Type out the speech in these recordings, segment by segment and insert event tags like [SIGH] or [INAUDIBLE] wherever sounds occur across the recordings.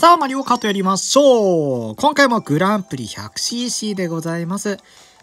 さあ、マリオカートやりましょう今回もグランプリ 100cc でございます。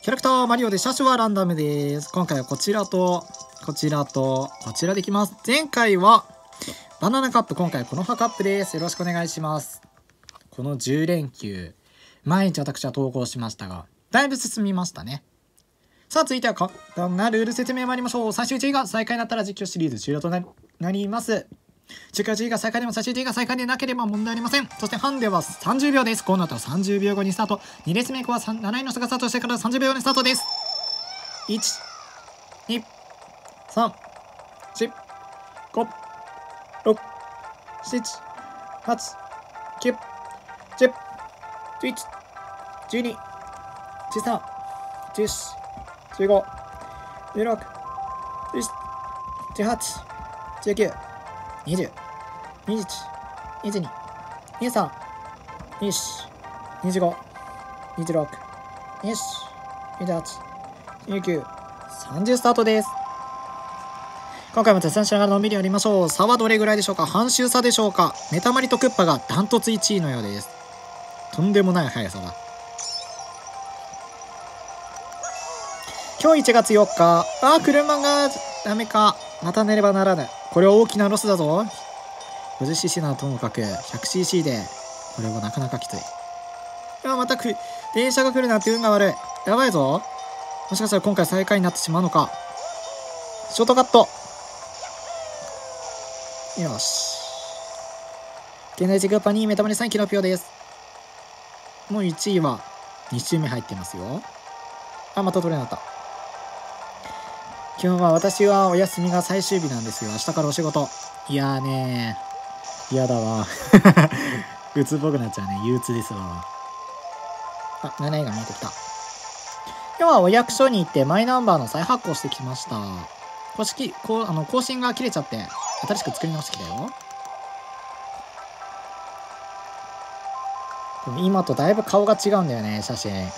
キャラクターはマリオで車種はランダムです。今回はこちらと、こちらと、こちらでいきます。前回は、バナナカップ、今回はこの葉カップです。よろしくお願いします。この10連休、毎日私は投稿しましたが、だいぶ進みましたね。さあ、続いては簡単なルール説明参りましょう。最終順位が最下位になったら実況シリーズ終了となります。中華 G が最下位でも最終 G が最下位でなければ問題ありません。そしてハンデは30秒です。こうなったら30秒後にスタート。2レースメイクは7位の人がスタートしてから30秒後にスタートです。1、2、3、4、5、6、7、8、9、10、11、12、13、14、15、16、17、18、19、20、21、22、23、24、25、26、27、28、29、30スタートです。今回も絶賛しながらのんびりやりましょう。差はどれぐらいでしょうか？半周差でしょうか？ネタマリとクッパがダントツ1位のようです。とんでもない速さだ。今日1月4日。あ、車がダメか。また寝ればならぬ。これは大きなロスだぞ。50cc ならともかく 100cc で、これはなかなかきつい。あ、またく、電車が来るなんて運が悪い。やばいぞ。もしかしたら今回最下位になってしまうのか。ショートカット。よし。現在時グーパー2位メタモリ3位キロピオです。もう1位は2周目入ってますよ。あ、また取れなかった。今日は私はお休みが最終日なんですよ。明日からお仕事。いやーねー、嫌だわ。[LAUGHS] 鬱っぽくなっちゃうね。憂鬱ですわ。あ、7位が見えてきた。今日はお役所に行ってマイナンバーの再発行してきました。公式、こう、あの、更新が切れちゃって、新しく作り直してきたよ。でも今とだいぶ顔が違うんだよね、写真。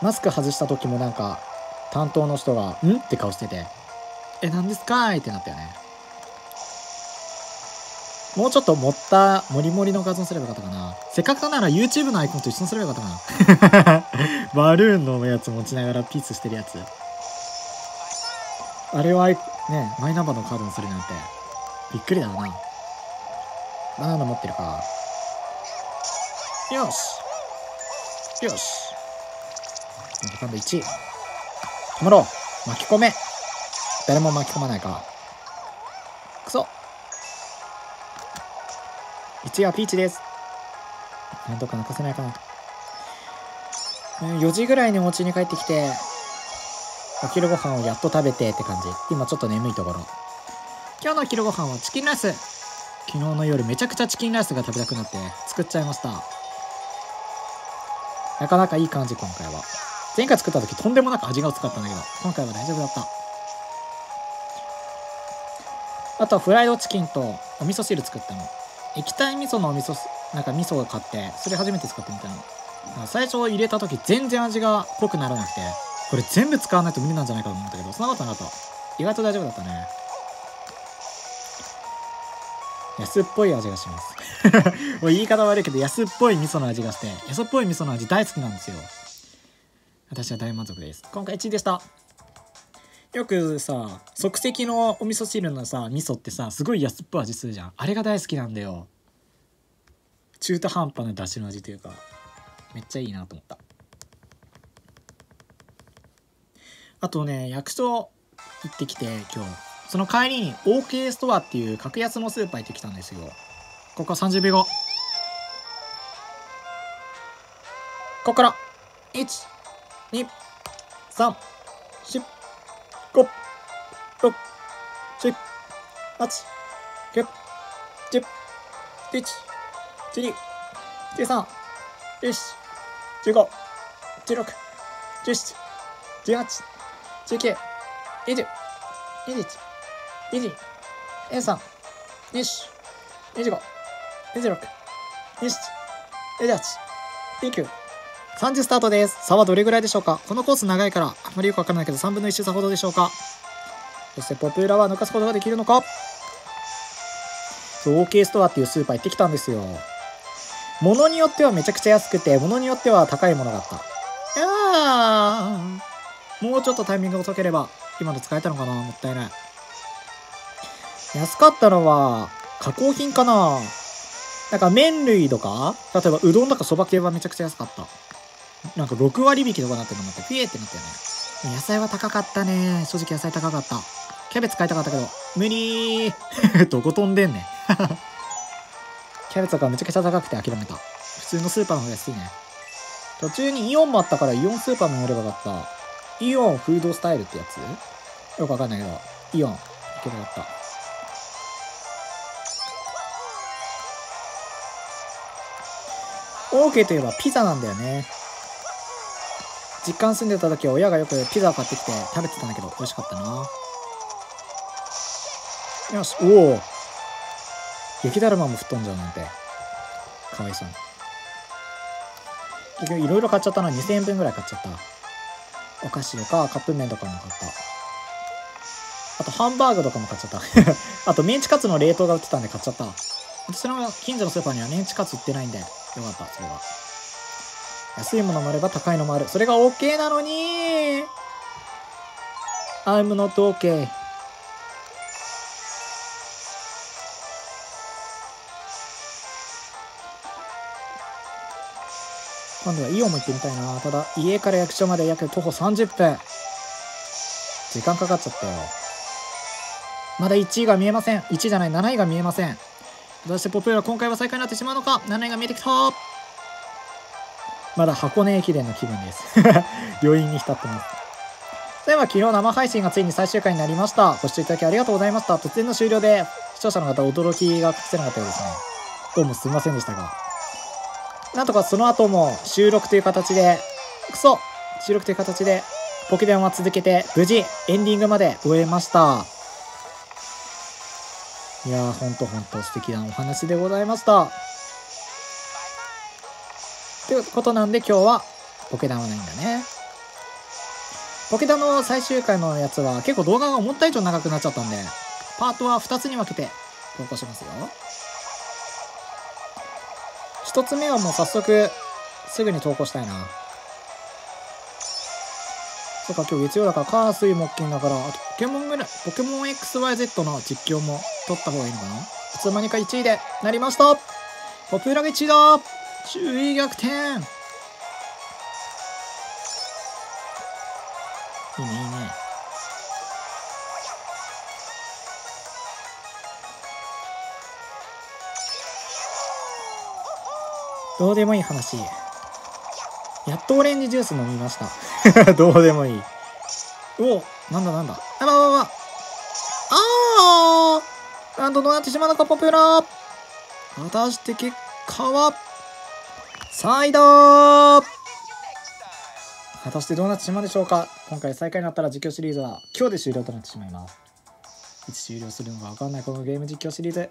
マスク外した時もなんか、担当の人が「ん?」って顔してて「え何ですかい?」ってなったよね。もうちょっと盛ったモリモリの画像すればよかったかな。せっかくなら YouTube のアイコンと一緒にすればよかったかな。[LAUGHS] バルーンのやつ持ちながらピースしてるやつ。あれはねマイナンバーのカードにするなんてびっくりだな。バナナ持ってるか。よし。よし。今度1位止まろう巻き込め。誰も巻き込まないか。くそ1位はピーチです。なんとか泣かせないかな。4時ぐらいにお家に帰ってきてお昼ご飯をやっと食べてって感じ。今ちょっと眠いところ。今日の昼ご飯はチキンライス。昨日の夜めちゃくちゃチキンライスが食べたくなって作っちゃいました。なかなかいい感じ今回は。前回作った時とんでもなく味が薄かったんだけど、今回は大丈夫だった。あとはフライドチキンとお味噌汁作ったの。液体味噌のお味噌、なんか味噌を買って、それ初めて使ってみたの。最初入れた時全然味が濃くならなくて、これ全部使わないと無理なんじゃないかと思ったけど、そんなことなかった。意外と大丈夫だったね。安っぽい味がします。[LAUGHS] もう言い方悪いけど、安っぽい味噌の味がして、安っぽい味噌の味大好きなんですよ。私は大満足です。今回1位でした。よくさ、即席のお味噌汁のさ、味噌ってさ、すごい安っぽい味するじゃん。あれが大好きなんだよ。中途半端な出汁の味というか、めっちゃいいなと思った。あとね、役所行ってきて、今日。その帰りに OK ストアっていう格安のスーパー行ってきたんですよ。ここ30秒後。ここから、1、2、3、4、5、6、7、8、9、10、11、12、13、14、15、16、17、18、19、20、21、22、23、24、25、26、27、28、29、30スタートです。差はどれぐらいでしょうか？このコース長いから、あまりよくわからないけど、3分の1差ほどでしょうか？そして、ポプラは抜かすことができるのか？そう OK ストアっていうスーパー行ってきたんですよ。物によってはめちゃくちゃ安くて物によっては高いものがあった。いやーもうちょっとタイミング遅ければ今の使えたのかな？もったいない。安かったのは加工品かな？なんか麺類とか？例えばうどんとかそば系はめちゃくちゃ安かった。なんか6割引きとかなってるのもあってピエってなったよね。野菜は高かったね。正直野菜高かった。キャベツ買いたかったけど無理 [LAUGHS] どこ飛んでんねん。[LAUGHS] キャベツとかめちゃくちゃ高くて諦めた。普通のスーパーの方が安いね。途中にイオンもあったからイオンスーパーも寄ればよかった。イオンフードスタイルってやつ？よくわかんないけどイオン行けばよかった。オーケーといえばピザなんだよね。実家に住んでた時は親がよくピザを買ってきて食べてたんだけど美味しかったな。よしおお。雪だるまも吹っ飛んじゃうなんて。かわいそうに。結局いろいろ買っちゃったな。2000円分ぐらい買っちゃった。お菓子とかカップ麺とかも買った。あとハンバーグとかも買っちゃった。[LAUGHS] あとメンチカツの冷凍が売ってたんで買っちゃった。私の近所のスーパーにはメンチカツ売ってないんでよかったそれは。安いものもあれば高いのもある。それが OK なのに。I'm not OK 今度はイオンも行ってみたいな。ただ家から役所まで約徒歩30分。時間かかっちゃったよ。まだ1位が見えません。1位じゃない7位が見えません。果たしてポップは今回は最下位になってしまうのか？7位が見えてきた。まだ箱根駅伝の気分です。[LAUGHS] 余韻に浸ってます。では昨日生配信がついに最終回になりました。ご視聴いただきありがとうございました。突然の終了で視聴者の方驚きが隠せなかったようですね。どうもすみませんでしたが。なんとかその後も収録という形で、くそ収録という形で、ポケデンは続けて、無事エンディングまで終えました。いやー、ほんとほんと素敵なお話でございました。ということなんで今日は、ポケダンはないんだね。ポケダンの最終回のやつは結構動画が思った以上長くなっちゃったんで、パートは2つに分けて投稿しますよ。1つ目はもう早速、すぐに投稿したいな。そっか、今日月曜だから、火水木金だから、あとポケモンぐらい、ポケモン XYZ の実況も撮った方がいいのかないつの間にか1位でなりましたポプラが1位だ注意逆転いいね、いいね。どうでもいい話。やっとオレンジジュース飲みました。[LAUGHS] どうでもいい。おなんだなんだ。あららら。あーなんとどうなってしまうのか、ポプラー果たして結果は、サイド。果たしてどうなってしまうでしょうか？今回最下位になったら実況シリーズは今日で終了となってしまいます。いつ終了するのかわかんない。このゲーム実況シリーズ。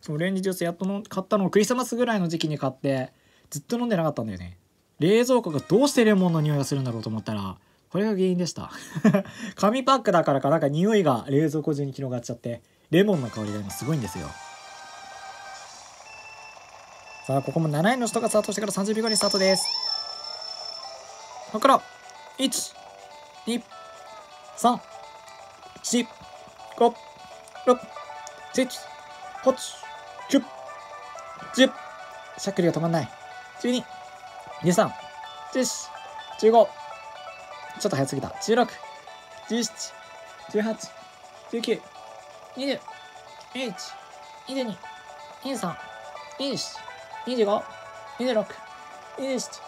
そのレンジジュースやっとの買ったのをクリスマスぐらいの時期に買ってずっと飲んでなかったんだよね。冷蔵庫がどうしてレモンの匂いがするんだろうと思ったらこれが原因でした。[LAUGHS] 紙パックだからかなんか匂いが冷蔵庫中に広がっちゃってレモンの香りが今すごいんですよ。さあここも7位の人がスタートしてから30秒後にスタートです。ここから1、2、3、4、5、6、7、8、9、10しゃっくりが止まんない。12 23 14 15ちょっと早すぎた。16 17 18 19 20 21 22 23 24 25 26 27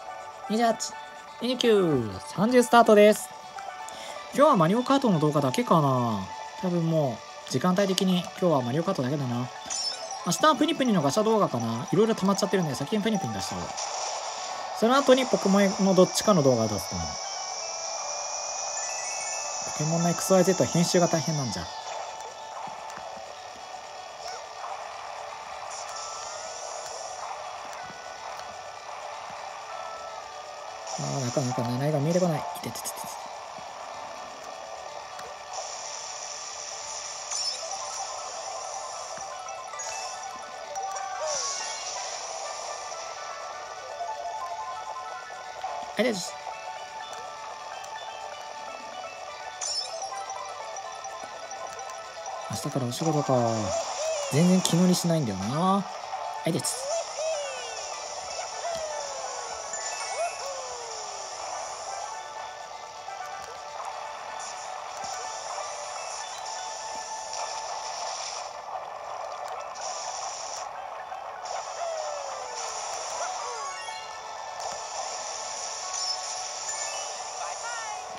28 29 30スタートです。今日はマリオカートの動画だけかな。多分もう時間帯的に今日はマリオカートだけだな。明日はプニプニのガシャ動画かな。いろいろ溜まっちゃってるんで先にプニプニ出しちゃおう。その後にポケモンのどっちかの動画を出すと思う。ポケモンの XYZ は編集が大変なんじゃ。いが見えてこない。いててててあれです。明日からお仕事か。全然気乗りしないんだよな。あいです。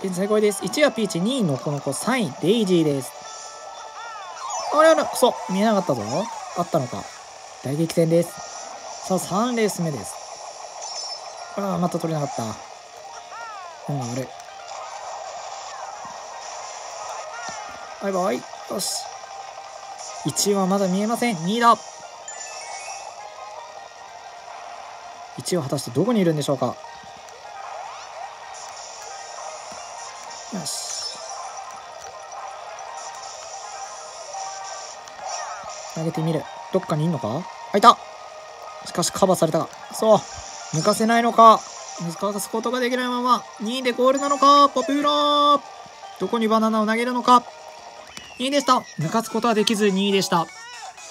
現在超えです。1位はピーチ、2位のこの子、3位、デイジーです。あれあれ、くそ、見えなかったぞ。あったのか。大激戦です。さあ、3レース目です。ああ、また取れなかった。うん、あれ。バイバイ。よし。1位はまだ見えません。2位だ。1位は果たしてどこにいるんでしょうか。投げてみる。どっかにいんのか？あ、いたしかしカバーされたが。そう。抜かせないのか？抜かすことができないまま、2位でゴールなのか？ポピュラーどこにバナナを投げるのか？2位でした。抜かすことはできず2位でした。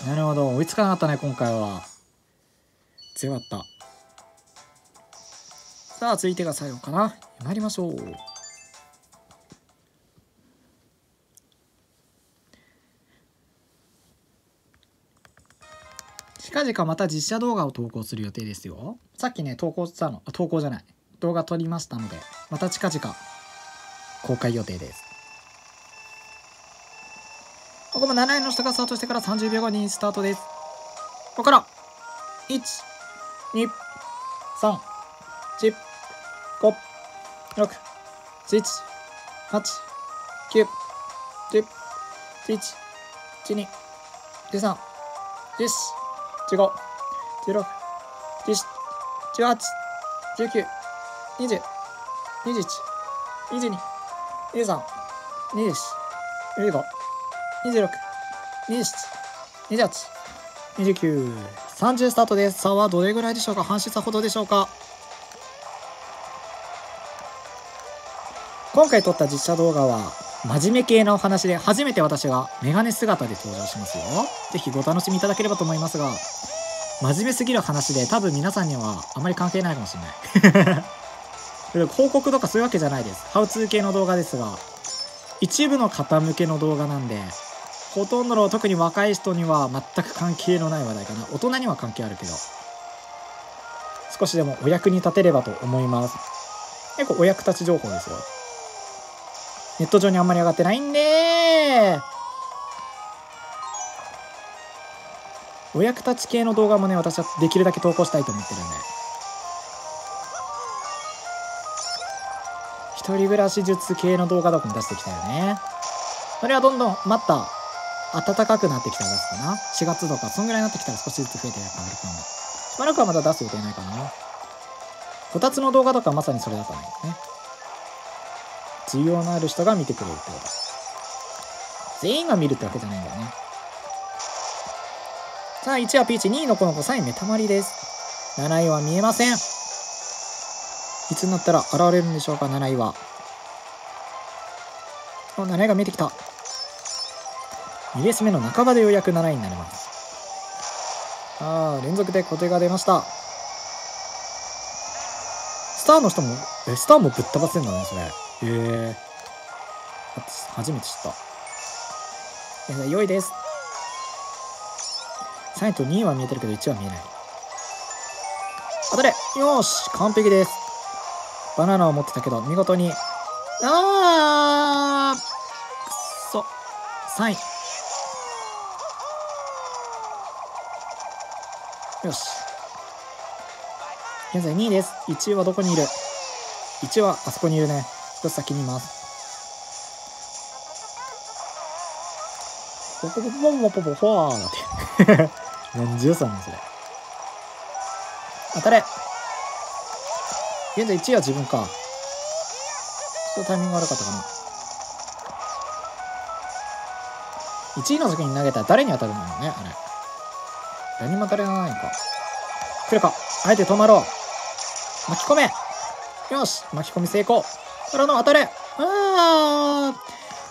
なるほど。追いつかなかったね、今回は。強かった。さあ、続いてが最後かな。参りましょう。近々また実写動画を投稿する予定ですよ。さっきね、投稿したの、投稿じゃない。動画撮りましたので、また近々公開予定です。ここも7位の人がスタートしてから30秒後にスタートです。ここから、123456789101121314、15、16、17、18、19、20、21、22、23、24、25、26、27、28、29、30スタートです。差はどれぐらいでしょうか？半周差ほどでしょうか？今回撮った実写動画は真面目系なお話で初めて私がメガネ姿で登場しますよ。ぜひご楽しみいただければと思いますが、真面目すぎる話で多分皆さんにはあまり関係ないかもしれない。[LAUGHS] 広告とかそういうわけじゃないです。ハウツー系の動画ですが、一部の方向けの動画なんで、ほとんどの特に若い人には全く関係のない話題かな。大人には関係あるけど、少しでもお役に立てればと思います。結構お役立ち情報ですよ。ネット上にあんまり上がってないんでお役立ち系の動画もね、私はできるだけ投稿したいと思ってるんで。一人暮らし術系の動画とかも出していきたいよね。それはどんどん、また、暖かくなってきたら出すかな。4月とか、そんぐらいになってきたら少しずつ増えてやっぱあるかも。しばらくはまだ出す予定ないかな。こたつの動画とかまさにそれだからね。需要のある人が見てくれるってこと。全員が見るってわけじゃないんだよね。さあ、1はピーチ、2位のこの子、3位メタマリです。7位は見えません。いつになったら現れるんでしょうか、7位は。お、7位が見えてきた。2レース目の半ばでようやく7位になります。ああ、連続で固定が出ました。スターの人も、え、スターもぶっ飛ばせんだね、それ。へえ初めて知った。現在4位です。3位と2位は見えてるけど1位は見えない。当たれ。よし完璧です。バナナを持ってたけど見事に。あーくそ。3位。よし。現在2位です。1位はどこにいる？1位はあそこにいるね。少し先にいます。ポポポポポポポポワーって。何十三なんそれ。当たれ現在1位は自分か。ちょっとタイミング悪かったかな。1位の時に投げたら誰に当たるんだろうね、あれ。誰にも当たらないか。来るか。あえて止まろう。巻き込めよし巻き込み成功からの当たれ。あ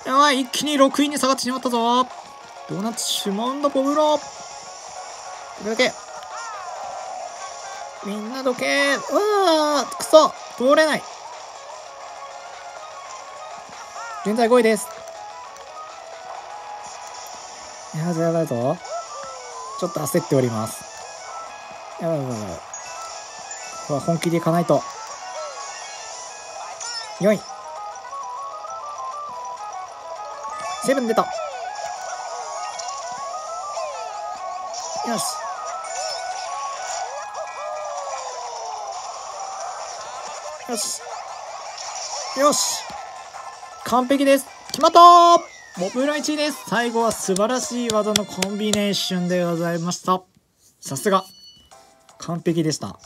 ー。やばい一気に6位に下がってしまったぞ。どうなってしまうんだポブロこれだけ。みんなどけ。うわー。くそ。通れない。現在5位です。やばいやばいぞ。ちょっと焦っております。やばいやばいやばい。これは本気でいかないと。4位セブン出た。よし。よし。よし。完璧です。決まった。モブラ1位です。最後は素晴らしい技のコンビネーションでございました。さすが。完璧でした。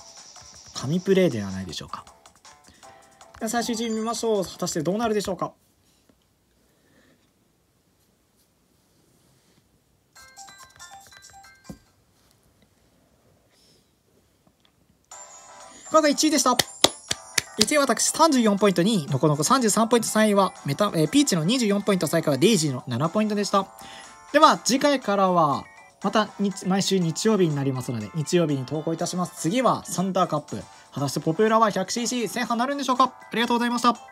神プレーではないでしょうか。最終チーム見ましょう。果たしてどうなるでしょうか。今回1位でした。1位は私34ポイント2位。のこのこ33ポイント3位はメタ、えー、ピーチの24ポイント最下位はデイジーの7ポイントでした。では次回からはまた毎週日曜日になりますので日曜日に投稿いたします。次はサンダーカップ。果たしてポピュラーは 100cc 制覇なるんでしょうか？ありがとうございました。